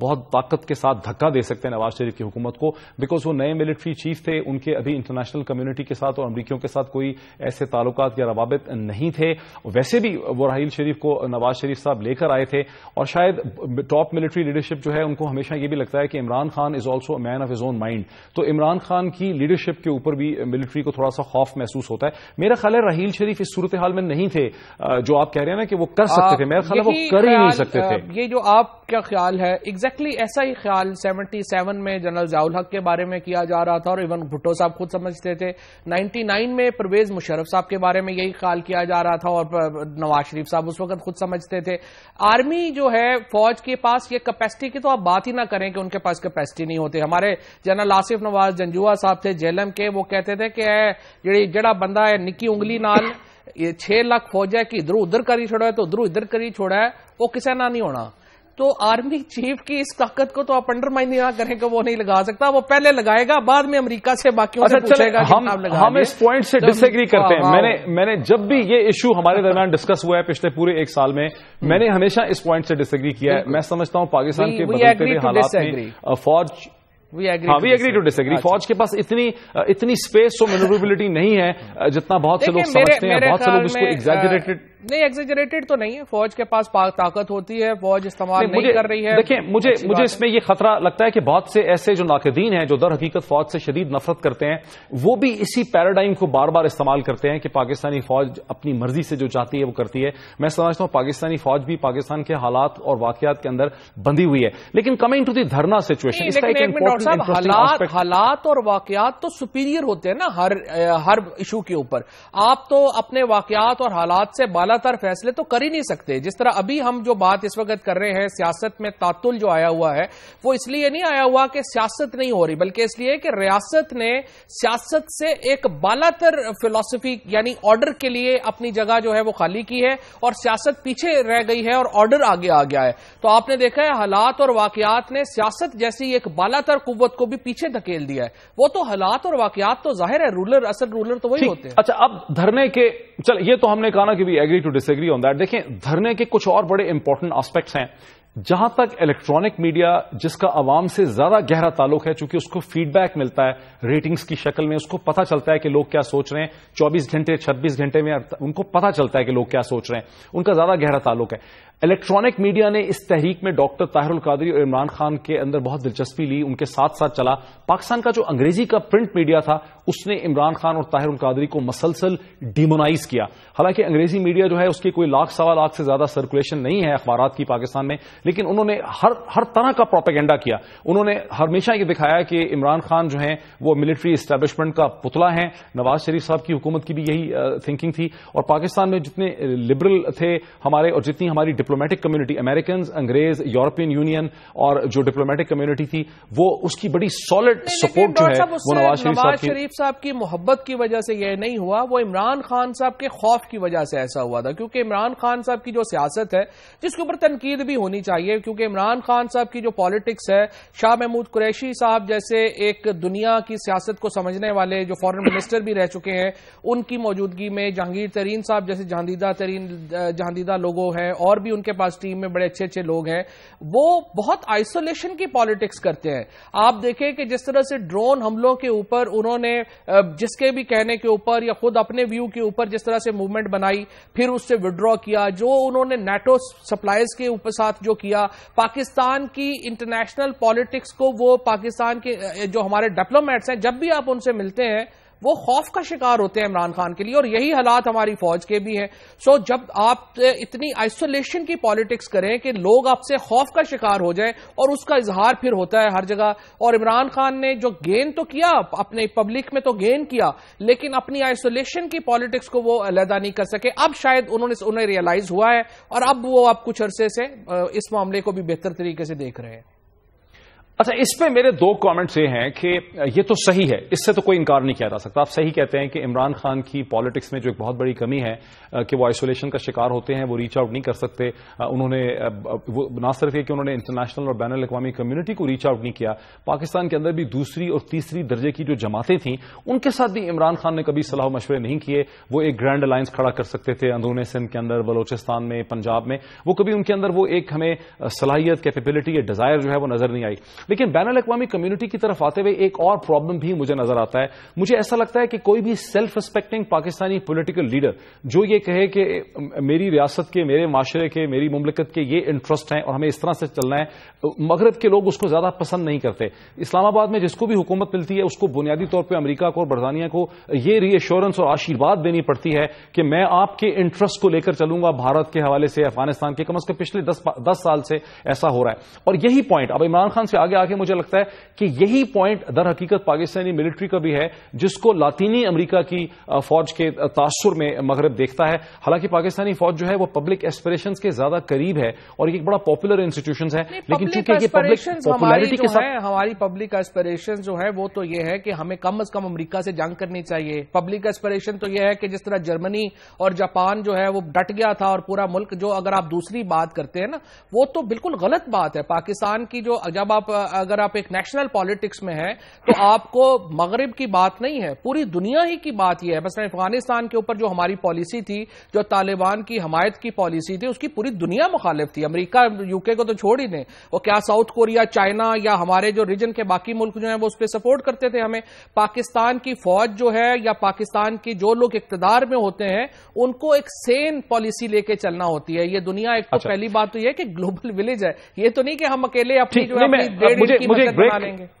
بہت طاقت کے ساتھ دھکا دے سکتے ہیں نواز شریف کی حکومت کو۔ بیکاز وہ نئے ملٹری چیف تھے ان کے ابھی انٹرنیشنل کمیونٹی کے ساتھ اور امریکیوں کے ساتھ کوئی ایسے تعلقات یا روابط نہیں تھے۔ ویسے بھی وہ راہیل شریف کو نواز شریف صاحب لے کر آئے تھے اور شاید ٹاپ ملٹری لیڈرشپ جو ہے ان کو ہمیشہ یہ بھی لگتا ہے کہ Imran Khan is also man of his own mind تو عمران خان کی لیڈرشپ کے اوپر بھی ملٹری کو تھوڑا سا خوف محسوس ہوتا ہے۔ میرا خیال ہے راہیل شریف اس صورتحال میں نہیں تھے۔ جو آپ کہہ رہے ہیں نا کہ وہ کر سکتے تھے میرا خیال ہے وہ کر ہی نہیں سکتے تھے۔ یہ جو آپ کا خیال ہے ایگزیکٹلی ایسا ہی خیال سیونٹی سیون میں جنرل ضیاء الحق کے بارے میں کیا جا رہا تھا اور ایون بھٹو صاحب خود سمجھتے تھے۔ نائنٹی نائن میں پرویز مشرف صاحب کے بارے میں یہی خیال کیا جا رہا تھا اور نواز شریف صاحب اس وقت خود سمجھتے تھے۔ آرمی جو ہے فوج کے پاس یہ کیپیسٹی کی تو آپ بات ہی نہ کریں کہ ان کے پاس کیپیسٹی نہیں ہوتی ہمارے جنرل آصف نواز جنجوا صاحب تھے جیلم کے، وہ کہتے تھے کہ جڑا بندہ ہے نکی انگلی نال، یہ چھ لاکھ فوج ہے کہ ادھر ادھر کری چھوڑا ہے تو ادھر ادھر کری چھوڑا ہے، وہ کسے نہ نہیں ہونا۔ تو آرمی چیف کی اس طاقت کو تو آپ انڈر مائن نہ کریں کہ وہ نہیں لگا سکتا وہ پہلے لگائے گا بعد میں امریکہ سے باقی اچھا، ہم اس پوائنٹ سے ڈس ایگری کرتے ہیں۔ میں نے جب بھی یہ ایشو ہمارے درمیان ڈسکس ہوا ہے پچھلے پورے ایک سال میں میں نے ہمیشہ اس پوائنٹ سے ڈس ایگری کیا ہے۔ میں سمجھتا ہوں پاکستان کے بدلتے حالات میں فوج we agree to disagree فوج کے پاس اتنی اتنی اسپیس اور مینوریبلٹی نہیں ہے جتنا بہت سے لوگ سمجھتے ہیں بہت سے لوگ اس کو ایگزیجریٹڈ نہیں ایگزیجریٹڈ تو نہیں ہے. فوج کے پاس طاقت ہوتی ہے فوج استعمال نہیں کر رہی ہے. دیکھیں مجھے مجھے اس میں یہ خطرہ لگتا ہے کہ بہت سے ایسے جو ناقدین ہیں جو در حقیقت فوج سے شدید نفرت کرتے ہیں وہ بھی اسی پیراڈائم کو بار بار استعمال کرتے ہیں کہ پاکستانی فوج اپنی مرضی سے جو چاہتی ہے وہ کرتی ہے۔ میں سمجھتا ہوں پاکستانی فوج بھی پاکستان کے حالات اور واقعات کے اندر بندی ہوئی ہے۔ لیکن coming to the dharna situation حالات اور واقعات تو سپیریئر ہوتے ہیں نا ہر ایشو کے اوپر۔ آپ تو اپنے واقعات اور حالات سے بالا تر فیصلے تو کر ہی نہیں سکتے۔ جس طرح ابھی ہم جو بات اس وقت کر رہے ہیں سیاست میں تعطل جو آیا ہوا ہے وہ اس لیے نہیں آیا ہوا کہ سیاست نہیں ہو رہی بلکہ اس لیے کہ ریاست نے سیاست سے ایک بالا تر فلسفی یعنی آرڈر کے لیے اپنی جگہ جو ہے وہ خالی کی ہے اور سیاست پیچھے رہ گئی ہے اور آرڈر آگے آ گیا ہے۔ تو آپ نے دیکھا ہے حالات اور واقعات نے سیاست جیسی ایک بالا تر قوت کو بھی پیچھے دھکیل دیا ہے۔ وہ تو حالات اور واقعات تو ظاہر ہے رولر اصل رولر تو وہی ہوتے ہیں۔ اچھا اب دھرنے کے چل یہ تو ہم نے کہا نا کہ agree to disagree on that دیکھیں، دھرنے کے کچھ اور بڑے امپورٹنٹ آسپیکٹس ہیں۔ جہاں تک الیکٹرانک میڈیا جس کا عوام سے زیادہ گہرا تعلق ہے، چونکہ اس کو فیڈ بیک ملتا ہے ریٹنگز کی شکل میں اس کو پتا چلتا ہے کہ لوگ کیا سوچ رہے ہیں۔ چوبیس گھنٹے، چھبیس گھنٹے میں ان کو پتا چلتا ہے کہ لوگ کیا سوچ رہے ہیں۔ ان کا زیادہ گہرا تعلق ہے۔ الیکٹرانک میڈیا نے اس تحریک میں ڈاکٹر طاہر القادری اور عمران خان کے اندر بہت دلچسپی لی، ان کے ساتھ ساتھ چلا۔ پاکستان کا جو انگریزی کا پرنٹ میڈیا تھا، اس نے عمران خان اور طاہر القادری کو مسلسل ڈیمونائز کیا۔ حالانکہ انگریزی میڈیا جو ہے، اس کی کوئی لاکھ، سوا لاکھ سے زیادہ سرکولیشن نہیں ہے اخبارات کی پاکستان میں، لیکن انہوں نے ہر ہر طرح کا پروپیگنڈا کیا۔ انہوں نے ہمیشہ یہ دکھایا کہ عمران خان جو ہیں، وہ ملٹری اسٹیبلشمنٹ کا پتلا ہے نواز شریف صاحب کی حکومت کی بھی یہی تھنکنگ تھی۔ اور پاکستان میں جتنے لبرل تھے، ہمارے اور جتنی ہماری ڈپلومیٹک کمیونٹی امیریکنز انگریز یورپین یونین اور جو ڈپلومیٹک کمیونٹی تھی وہ اس کی بڑی سالڈ سپورٹ جو ہے وہ نواز شریف صاحب کی محبت کی وجہ سے یہ نہیں ہوا وہ عمران خان صاحب کے خوف کی وجہ سے ایسا ہوا تھا کیونکہ عمران خان صاحب کی جو سیاست ہے جس کے اوپر تنقید بھی ہونی چاہیے کیونکہ عمران خان صاحب کی جو پالیٹکس ہے شاہ محمود قریشی صاحب جیسے ایک دنیا کی سیاست کو سمجھنے والے جو فارن منسٹر بھی رہ چکے ہیں ان کی موجودگی میں جہانگیر ترین صاحب جیسے جہاندیدہ ترین جہاندیدہ لوگوں ہیں اور بھی ان ان کے پاس ٹیم میں بڑے اچھے اچھے لوگ ہیں، وہ بہت آئسولیشن کی پالیٹکس کرتے ہیں۔ آپ دیکھیں کہ جس طرح سے ڈرون حملوں کے اوپر انہوں نے جس کے بھی کہنے کے اوپر یا خود اپنے ویو کے اوپر جس طرح سے موومنٹ بنائی، پھر اس سے وڈرا کیا، جو انہوں نے نیٹو سپلائز کے اوپر ساتھ جو کیا، پاکستان کی انٹرنیشنل پالیٹکس کو وہ پاکستان کے جو ہمارے ڈپلومیٹس ہیں، جب بھی آپ ان سے ملتے ہیں وہ خوف کا شکار ہوتے ہیں عمران خان کے لیے، اور یہی حالات ہماری فوج کے بھی ہیں۔ سو جب آپ اتنی آئسولیشن کی پالیٹکس کریں کہ لوگ آپ سے خوف کا شکار ہو جائیں اور اس کا اظہار پھر ہوتا ہے ہر جگہ، اور عمران خان نے جو گین تو کیا، اپنے پبلک میں تو گین کیا، لیکن اپنی آئسولیشن کی پالیٹکس کو وہ علیحدہ نہیں کر سکے۔ اب شاید انہوں نے انہیں ریئلائز ہوا ہے، اور اب وہ اب کچھ عرصے سے اس معاملے کو بھی بہتر طریقے سے دیکھ رہے ہیں۔ اچھا اس پہ میرے دو کامنٹس یہ ہیں کہ یہ تو صحیح ہے، اس سے تو کوئی انکار نہیں کیا جا سکتا۔ آپ صحیح کہتے ہیں کہ عمران خان کی پالیٹکس میں جو ایک بہت بڑی کمی ہے کہ وہ آئسولیشن کا شکار ہوتے ہیں، وہ ریچ آؤٹ نہیں کر سکتے۔ انہوں نے نہ صرف یہ کہ انہوں نے انٹرنیشنل اور بین الاقوامی کمیونٹی کو ریچ آؤٹ نہیں کیا، پاکستان کے اندر بھی دوسری اور تیسری درجے کی جو جماعتیں تھیں، ان کے ساتھ بھی عمران خان نے کبھی صلاح مشورے نہیں کیے۔ وہ ایک گرینڈ الائنس کھڑا کر سکتے تھے اندرون سندھ کے اندر، بلوچستان میں، پنجاب میں۔ وہ کبھی ان کے اندر وہ ایک ہمیں صلاحیت کیپیبلٹی یا ڈیزائر جو ہے وہ نظر نہیں آئی۔ لیکن بین الاقوامی کمیونٹی کی طرف آتے ہوئے ایک اور پرابلم بھی مجھے نظر آتا ہے۔ مجھے ایسا لگتا ہے کہ کوئی بھی self respecting Pakistani political leader جو یہ کہے کہ میری ریاست کے، میرے معاشرے کے، میری مملکت کے یہ انٹرسٹ ہیں اور ہمیں اس طرح سے چلنا ہے، مغرب کے لوگ اس کو زیادہ پسند نہیں کرتے۔ اسلام آباد میں جس کو بھی حکومت ملتی ہے، اس کو بنیادی طور پہ امریکہ کو اور برطانیہ کو یہ ری ایشورنس اور آشیرواد دینی پڑتی ہے کہ میں آپ کے انٹرسٹ کو لے کر چلوں گا بھارت کے حوالے سے، افغانستان کے۔ کم از کم پچھلے دس سال سے ایسا ہو رہا ہے۔ اور یہی پوائنٹ اب عمران خان سے آگے آگے مجھے لگتا ہے کہ یہی پوائنٹ در حقیقت پاکستانی ملٹری کا بھی ہے جس کو لاطینی امریکہ کی فوج کے تاثر میں مغرب دیکھتا ہے۔ حالانکہ پاکستانی فوج جو ہے وہ پبلک ایسپریشن کے زیادہ قریب ہے اور یہ ایک بڑا پاپولر انسٹیٹیوشن ہے۔ لیکن چونکہ یہ پبلک پاپولیرٹی کے ساتھ ہماری پبلک ایسپریشن جو ہے وہ تو یہ ہے کہ ہمیں کم از کم امریکہ سے جنگ کرنی چاہیے۔ پبلک ایسپریشن تو یہ ہے کہ جس طرح جرمنی اور جاپان جو ہے وہ ڈٹ گیا تھا اور پورا ملک جو اگر آپ دوسری بات کرتے ہیں نا وہ تو بالکل غلط بات ہے۔ پاکستان کی جو جب آپ اگر آپ ایک نیشنل پالیٹکس میں ہے تو آپ کو مغرب کی بات نہیں ہے پوری دنیا ہی کی بات یہ ہے۔ مثلا افغانستان کے اوپر جو ہماری پالیسی تھی جو طالبان کی حمایت کی پالیسی تھی اس کی پوری دنیا مخالف تھی۔ امریکہ یو کے کو تو چھوڑ ہی دیں۔ وہ کیا ساؤتھ کوریا چائنا یا ہمارے جو ریجن کے باقی ملک جو ہیں وہ اس پہ سپورٹ کرتے تھے ہمیں۔ پاکستان کی فوج جو ہے یا پاکستان کی جو لوگ اقتدار میں ہوتے ہیں ان کو ایک سین پالیسی لے کے چلنا ہوتی ہے۔ یہ دنیا ایک تو اچھا۔ پہلی بات تو یہ کہ گلوبل ولیج ہے۔ یہ تو نہیں کہ ہم اکیلے اپنی جو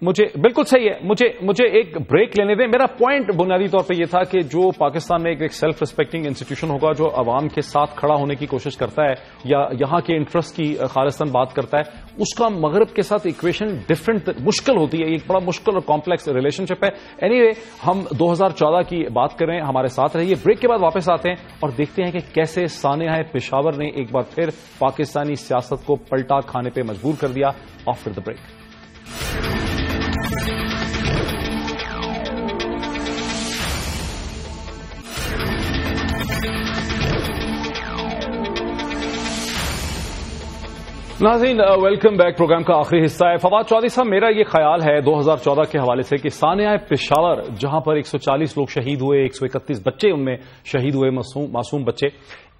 مجھے بالکل صحیح ہے۔ مجھے مجھے ایک بریک لینے دیں۔ میرا پوائنٹ بنیادی طور پہ یہ تھا کہ جو پاکستان میں ایک سیلف ریسپیکٹنگ انسٹیٹیوشن ہوگا جو عوام کے ساتھ کھڑا ہونے کی کوشش کرتا ہے یا یہاں کے انٹرسٹ کی خالصتاً بات کرتا ہے اس کا مغرب کے ساتھ اکویشن ڈفرنٹ مشکل ہوتی ہے۔ ایک بڑا مشکل اور کمپلیکس ریلیشن شپ ہے۔ اینی anyway, ہم دو ہزار چودہ کی بات کر رہے ہیں ہمارے ساتھ رہیے۔ بریک کے بعد واپس آتے ہیں اور دیکھتے ہیں کہ کیسے سانحہ پشاور نے ایک بار پھر پاکستانی سیاست کو پلٹا کھانے پہ مجبور کر دیا۔ آفٹر دا بریک ناظرین ویلکم بیک پروگرام کا آخری حصہ ہے۔ فواد چودھری صاحب، میرا یہ خیال ہے دو ہزار چودہ کے حوالے سے کہ سانحہ پشاور، جہاں پر ایک سو چالیس لوگ شہید ہوئے، ایک سو اکتیس بچے ان میں شہید ہوئے، معصوم بچے۔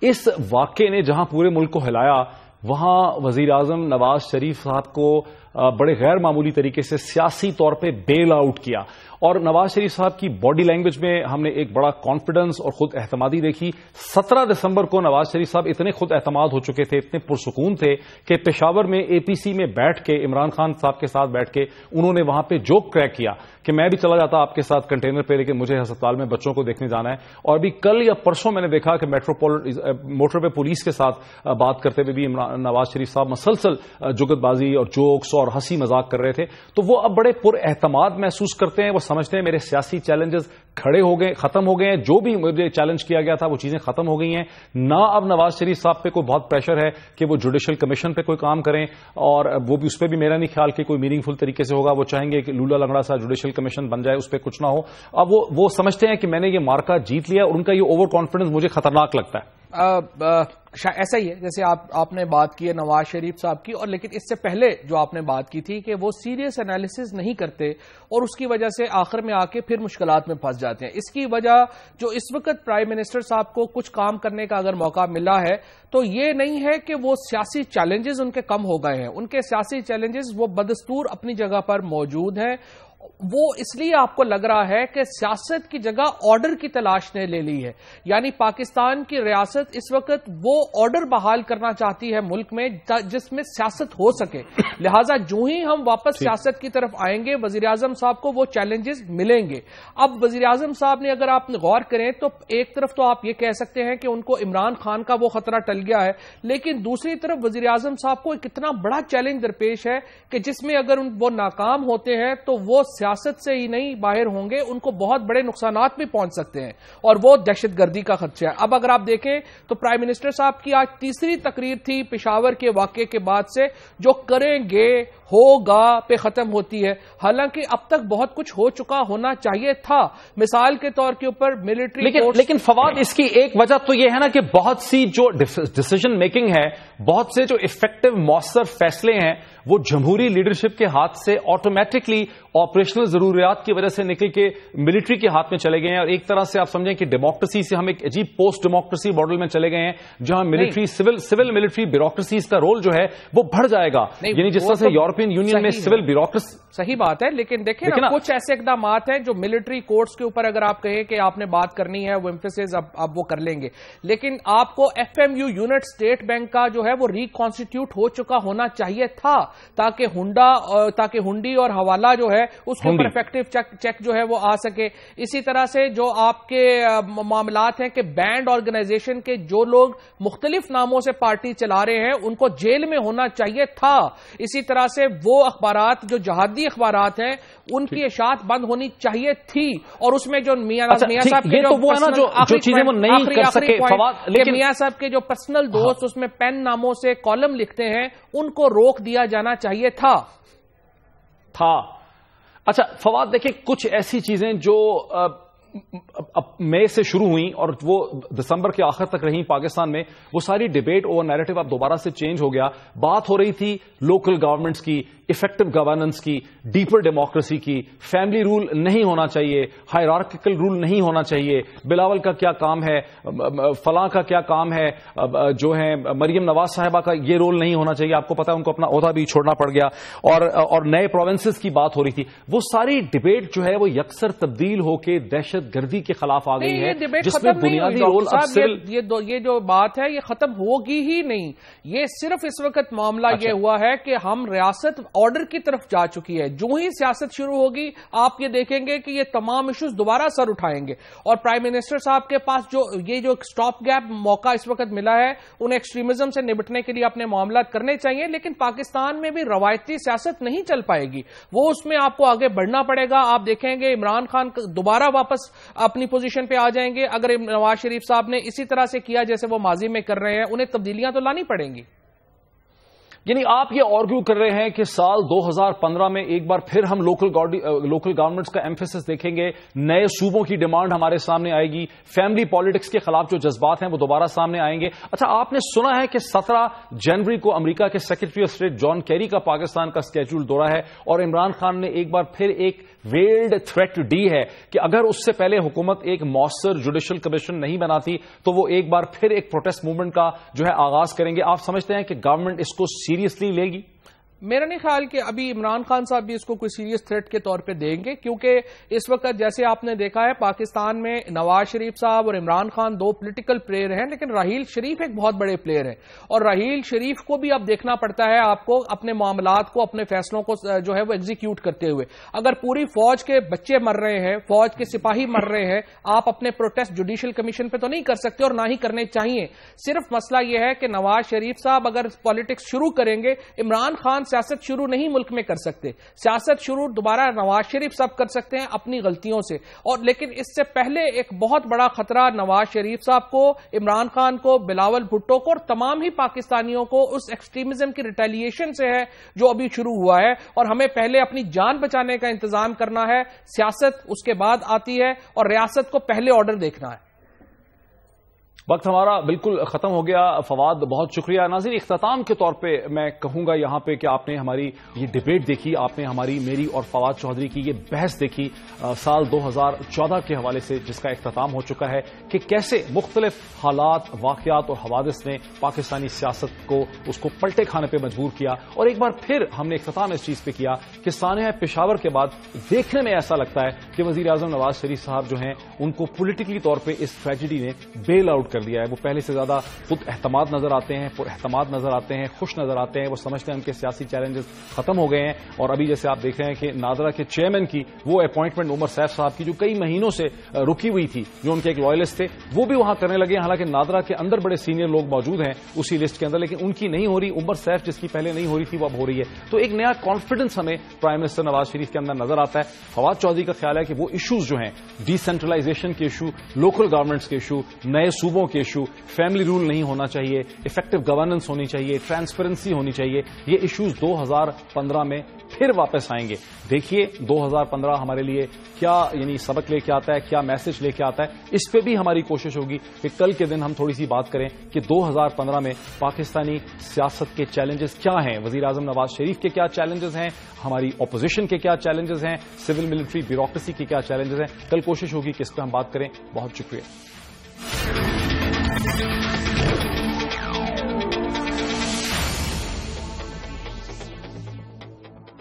اس واقعے نے جہاں پورے ملک کو ہلایا، وہاں وزیر اعظم نواز شریف صاحب کو بڑے غیر معمولی طریقے سے سیاسی طور پہ بیل آؤٹ کیا۔ اور نواز شریف صاحب کی باڈی لینگویج میں ہم نے ایک بڑا کانفیڈنس اور خود اعتمادی دیکھی۔ سترہ دسمبر کو نواز شریف صاحب اتنے خود اعتماد ہو چکے تھے، اتنے پرسکون تھے کہ پشاور میں اے پی سی میں بیٹھ کے، عمران خان صاحب کے ساتھ بیٹھ کے انہوں نے وہاں پہ جوک کریک کیا۔ کہ میں بھی چلا جاتا آپ کے ساتھ کنٹینر پہ، لیکن مجھے ہسپتال میں بچوں کو دیکھنے جانا ہے۔ اور ابھی کل یا پرسوں میں نے دیکھا کہ میٹروپول موٹر پہ پولیس کے ساتھ بات کرتے ہوئے بھی نواز شریف صاحب مسلسل جگت بازی اور جوکس اور ہنسی مذاق کر رہے تھے۔ تو وہ اب بڑے پر اعتماد محسوس کرتے ہیں، وہ سمجھتے ہیں میرے سیاسی چیلنجز کھڑے ہو گئے، ختم ہو گئے ہیں۔ جو بھی مجھے چیلنج کیا گیا تھا، وہ چیزیں ختم ہو گئی ہیں۔ نہ اب نواز شریف صاحب پہ کوئی بہت پریشر ہے کہ وہ جوڈیشل کمیشن پہ کوئی کام کریں اور وہ بھی اس پہ بھی میرا نہیں خیال کہ کوئی میننگ فل طریقے سے ہوگا۔ وہ چاہیں گے کہ لولا لنگڑا سا جوڈیشل کمیشن بن جائے، اس پہ کچھ نہ ہو۔ اب وہ سمجھتے ہیں کہ میں نے یہ مارکا جیت لیا اور ان کا یہ اوور کانفیڈنس مجھے خطرناک لگتا ہے۔ ایسا ہی ہے، جیسے آپ آپ نے بات کی ہے نواز شریف صاحب کی، اور لیکن اس سے پہلے جو آپ نے بات کی تھی کہ وہ سیریس انالیسز نہیں کرتے اور اس کی وجہ سے آخر میں آ کے پھر مشکلات میں پھنس جاتے ہیں۔ اس کی وجہ جو اس وقت پرائم منسٹر صاحب کو کچھ کام کرنے کا اگر موقع ملا ہے تو یہ نہیں ہے کہ وہ سیاسی چیلنجز ان کے کم ہو گئے ہیں۔ ان کے سیاسی چیلنجز وہ بدستور اپنی جگہ پر موجود ہیں وہ اس لیے آپ کو لگ رہا ہے کہ سیاست کی جگہ آرڈر کی تلاش نے لے لی ہے۔ یعنی پاکستان کی ریاست اس وقت وہ آرڈر بحال کرنا چاہتی ہے ملک میں جس میں سیاست ہو سکے۔ لہٰذا جو ہی ہم واپس سیاست کی طرف آئیں گے وزیر اعظم صاحب کو وہ چیلنجز ملیں گے۔ اب وزیر اعظم صاحب نے اگر آپ غور کریں تو ایک طرف تو آپ یہ کہہ سکتے ہیں کہ ان کو عمران خان کا وہ خطرہ ٹل گیا ہے لیکن دوسری طرف وزیر اعظم صاحب کو ایک اتنا بڑا چیلنج درپیش ہے کہ جس میں اگر وہ ناکام ہوتے ہیں تو وہ سیاست سے ہی نہیں باہر ہوں گے، ان کو بہت بڑے نقصانات بھی پہنچ سکتے ہیں اور وہ دہشت گردی کا خدشہ ہے۔ اب اگر آپ دیکھیں تو پرائم منسٹر صاحب کی آج تیسری تقریر تھی پشاور کے واقعے کے بعد سے جو کریں گے ہوگا پہ ختم ہوتی ہے۔ حالانکہ اب تک بہت کچھ ہو چکا ہونا چاہیے تھا۔ مثال کے طور کے اوپر ملٹری لیکن لیکن فواد اس کی ایک وجہ تو یہ ہے نا کہ بہت سی جو ڈسیزن میکنگ ہے بہت سے جو افیکٹو مؤثر فیصلے ہیں وہ جمہوری لیڈرشپ کے ہاتھ سے آٹومیٹکلی آپریشنل ضروریات کی وجہ سے نکل کے ملٹری کے ہاتھ میں چلے گئے ہیں۔ اور ایک طرح سے آپ سمجھیں کہ ڈیموکریسی سے ہم ایک عجیب پوسٹ ڈیموکریسی ماڈل میں چلے گئے ہیں جہاں ملٹری سول ملٹری بیوروکریسیز کا رول جو ہے وہ بڑھ جائے گا۔ یعنی جس طرح سے یورپین یونین میں سول بیوروکریسی صحیح بات ہے لیکن دیکھیں کچھ ایسے اقدامات ہیں جو ملٹری کورٹس کے اوپر اگر آپ کہیں کہ آپ نے بات کرنی ہے وہ امفیسز اب وہ کر لیں گے۔ لیکن آپ کو F M U unit state bank کا جو ہے وہ ریکانسٹیٹیوٹ ہو چکا ہونا چاہیے تھا تاکہ ہنڈا تاکہ ہنڈی اور حوالہ جو ہے اس کے اوپر افیکٹو چیک جو ہے وہ آ سکے۔ اسی طرح سے جو آپ کے معاملات ہیں کہ بینڈ آرگنائزیشن کے جو لوگ مختلف ناموں سے پارٹی چلا رہے ہیں ان کو جیل میں ہونا چاہیے تھا۔ اسی طرح سے وہ اخبارات جو جہادی اخبارات ہیں ان کی اشاعت بند ہونی چاہیے تھی اور اس میں جو میاں صاحب میاں صاحب کے جو پرسنل دوست اس میں پین ناموں سے کالم لکھتے ہیں ان کو روک دیا جانا چاہیے تھا۔ تھا۔ اچھا فواد دیکھیں کچھ ایسی چیزیں جو مئی سے شروع ہوئی اور وہ دسمبر کے آخر تک رہی پاکستان میں، وہ ساری ڈبیٹ اور نیریٹو اب دوبارہ سے چینج ہو گیا۔ بات ہو رہی تھی لوکل گورنمنٹس کی افیکٹو گورننس کی ڈیپر ڈیموکریسی کی۔ فیملی رول نہیں ہونا چاہیے ہائرارکل رول نہیں ہونا چاہیے۔ بلاول کا کیا کام ہے؟ فلاں کا کیا کام ہے؟ جو ہے مریم نواز صاحبہ کا یہ رول نہیں ہونا چاہیے۔ آپ کو پتا ان کو اپنا عہدہ بھی چھوڑنا پڑ گیا۔ اور اور نئے پروونسز کی بات ہو رہی تھی۔ وہ ساری ڈبیٹ جو ہے، وہ یکسر تبدیل ہو کے دہشت گردی کے خلاف آ گئی ہے جس میں بنیادی رول یہ جو بات ہے یہ ختم ہوگی ہی نہیں۔ یہ صرف اس وقت معاملہ یہ اچھا۔ ہوا ہے کہ ہم ریاست آرڈر کی طرف جا چکی ہے۔ جو ہی سیاست شروع ہوگی آپ یہ دیکھیں گے کہ یہ تمام ایشوز دوبارہ سر اٹھائیں گے۔ اور پرائم منسٹر صاحب کے پاس جو یہ جو اسٹاپ گیپ موقع اس وقت ملا ہے انہیں ایکسٹریمزم سے نبٹنے کے لیے اپنے معاملات کرنے چاہیے لیکن پاکستان میں بھی روایتی سیاست نہیں چل پائے گی۔ وہ اس میں آپ کو آگے بڑھنا پڑے گا۔ آپ دیکھیں گے عمران خان دوبارہ واپس اپنی پوزیشن پہ آ جائیں گے۔ اگر نواز شریف صاحب نے اسی طرح سے کیا جیسے وہ ماضی میں کر رہے ہیں، انہیں تبدیلیاں تو لانی پڑیں گی۔ یعنی آپ یہ آرگیو کر رہے ہیں کہ سال دو ہزار پندرہ میں ایک بار پھر ہم لوکل لوکل گورنمنٹس کا ایمفیسس دیکھیں گے۔ نئے صوبوں کی ڈیمانڈ ہمارے سامنے آئے گی۔ فیملی پالیٹکس کے خلاف جو جذبات ہیں وہ دوبارہ سامنے آئیں گے۔ اچھا آپ نے سنا ہے کہ سترہ جنوری کو امریکہ کے secretary of state John Kerry کا پاکستان کا اسکیڈول دورہ ہے اور عمران خان نے ایک بار پھر ایک ویلڈ تھریٹ ڈی ہے کہ اگر اس سے پہلے حکومت ایک مؤثر جوڈیشل کمیشن نہیں بناتی تو وہ ایک بار پھر ایک پروٹیسٹ موومنٹ کا جو ہے آغاز کریں گے۔ آپ سمجھتے ہیں کہ گورنمنٹ اس کو سیریسلی لے گی؟ میرا نہیں خیال کہ ابھی عمران خان صاحب بھی اس کو کوئی سیریس تھریٹ کے طور پہ دیں گے، کیونکہ اس وقت جیسے آپ نے دیکھا ہے، پاکستان میں نواز شریف صاحب اور عمران خان دو پولیٹیکل پلیئر ہیں، لیکن راہیل شریف ایک بہت بڑے پلیئر ہیں۔ اور راہیل شریف کو بھی اب دیکھنا پڑتا ہے، آپ کو اپنے معاملات کو، اپنے فیصلوں کو جو ہے وہ ایگزیکیوٹ کرتے ہوئے۔ اگر پوری فوج کے بچے مر رہے ہیں، فوج کے سپاہی مر رہے ہیں، آپ اپنے پروٹیسٹ جوڈیشل کمیشن پہ تو نہیں کر سکتے اور نہ ہی کرنے چاہیے۔ صرف مسئلہ یہ ہے کہ نواز شریف صاحب اگر پالیٹکس شروع کریں گے، عمران خان سیاست شروع نہیں ملک میں کر سکتے۔ سیاست شروع دوبارہ نواز شریف صاحب کر سکتے ہیں اپنی غلطیوں سے۔ اور لیکن اس سے پہلے ایک بہت بڑا خطرہ نواز شریف صاحب کو، عمران خان کو، بلاول بھٹو کو اور تمام ہی پاکستانیوں کو اس ایکسٹریمزم کی ریٹیلیشن سے ہے جو ابھی شروع ہوا ہے۔ اور ہمیں پہلے اپنی جان بچانے کا انتظام کرنا ہے۔ سیاست اس کے بعد آتی ہے اور ریاست کو پہلے آرڈر دیکھنا ہے۔ وقت ہمارا بالکل ختم ہو گیا۔ فواد، بہت شکریہ۔ ناظرین، اختتام کے طور پہ میں کہوں گا یہاں پہ کہ آپ نے ہماری یہ ڈبیٹ دیکھی، آپ نے ہماری میری اور فواد چودھری کی یہ بحث دیکھی سال دو ہزار چودہ کے حوالے سے جس کا اختتام ہو چکا ہے کہ کیسے مختلف حالات، واقعات اور حوادث نے پاکستانی سیاست کو، اس کو پلٹے کھانے پہ مجبور کیا۔ اور ایک بار پھر ہم نے اختتام اس چیز پہ کیا کہ سانحہ پشاور کے بعد دیکھنے میں ایسا لگتا ہے کہ وزیر اعظم نواز شریف صاحب جو ہیں، ان کو پولیٹیکلی طور پہ اس ٹریجڈی نے بیل آؤٹ کر دیا ہے۔ وہ پہلے سے زیادہ خود احتماد نظر آتے ہیں، پر احتماد نظر آتے ہیں، خوش نظر آتے ہیں۔ وہ سمجھتے ہیں ان کے سیاسی چیلنجز ختم ہو گئے ہیں۔ اور ابھی جیسے آپ دیکھ رہے ہیں کہ نادرا کے چیئرمین کی وہ اپوائنٹمنٹ عمر سیف صاحب کی جو کئی مہینوں سے رکی ہوئی تھی، جو ان کے ایک لوئلسٹ تھے، وہ بھی وہاں کرنے لگے حالانکہ نادرا کے اندر بڑے سینئر لوگ موجود ہیں اسی لسٹ کے اندر، لیکن ان کی نہیں ہو رہی۔ عمر سیف جس کی پہلے نہیں ہو رہی تھی، وہ اب ہو رہی ہے۔ تو ایک نیا کانفیڈنس ہمیں پرائم منسٹر نواز شریف کے اندر نظر آتا ہے۔ فواد چودھری کا خیال ہے کہ وہ ایشوز جو ہیں ڈی سینٹرلائزیشن کے ایشو لوکل گورنمنٹس کے ایشو نئے صوبوں صوبوں کے ایشو فیملی رول نہیں ہونا چاہیے افیکٹو گورننس ہونی چاہیے ٹرانسپیرنسی ہونی چاہیے، یہ ایشوز دو ہزار پندرہ میں پھر واپس آئیں گے۔ دیکھیے دو ہزار پندرہ ہمارے لیے کیا یعنی سبق لے کے آتا ہے، کیا میسج لے کے آتا ہے، اس پہ بھی ہماری کوشش ہوگی کہ کل کے دن ہم تھوڑی سی بات کریں کہ دو ہزار پندرہ میں پاکستانی سیاست کے چیلنجز کیا ہیں؟ وزیر اعظم نواز شریف کے کیا چیلنجز ہیں؟ ہماری اپوزیشن کے کیا چیلنجز ہیں؟ سول ملٹری بیوروکریسی کے کیا چیلنجز ہیں؟ کل کوشش ہوگی کہ اس پہ ہم بات کریں۔ بہت شکریہ۔ 何?